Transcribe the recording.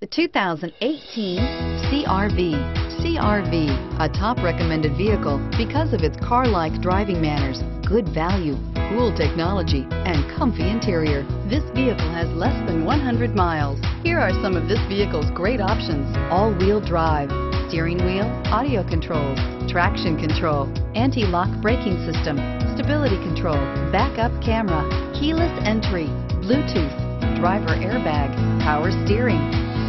The 2018 CRV. CRV, a top recommended vehicle because of its car-like driving manners, good value, cool technology, and comfy interior. This vehicle has less than 100 miles. Here are some of this vehicle's great options. All-wheel drive, steering wheel, audio controls, traction control, anti-lock braking system, stability control, backup camera, keyless entry, Bluetooth, driver airbag, power steering.